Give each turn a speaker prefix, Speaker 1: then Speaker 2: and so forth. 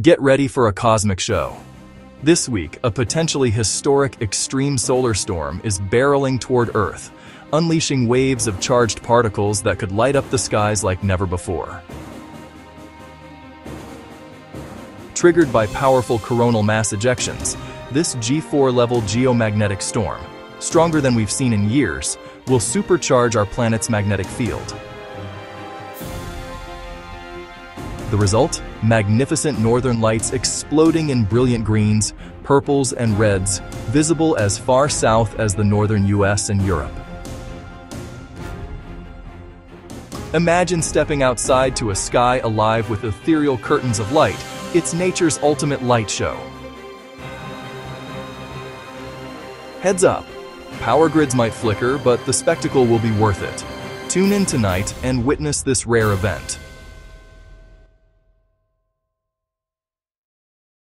Speaker 1: Get ready for a cosmic show. This week, a potentially historic extreme solar storm is barreling toward Earth, unleashing waves of charged particles that could light up the skies like never before. Triggered by powerful coronal mass ejections, this G4-level geomagnetic storm, stronger than we've seen in years, will supercharge our planet's magnetic field. The result? Magnificent northern lights exploding in brilliant greens, purples, and reds, visible as far south as the northern US and Europe. Imagine stepping outside to a sky alive with ethereal curtains of light. It's nature's ultimate light show. Heads up, power grids might flicker, but the spectacle will be worth it. Tune in tonight and witness this rare event.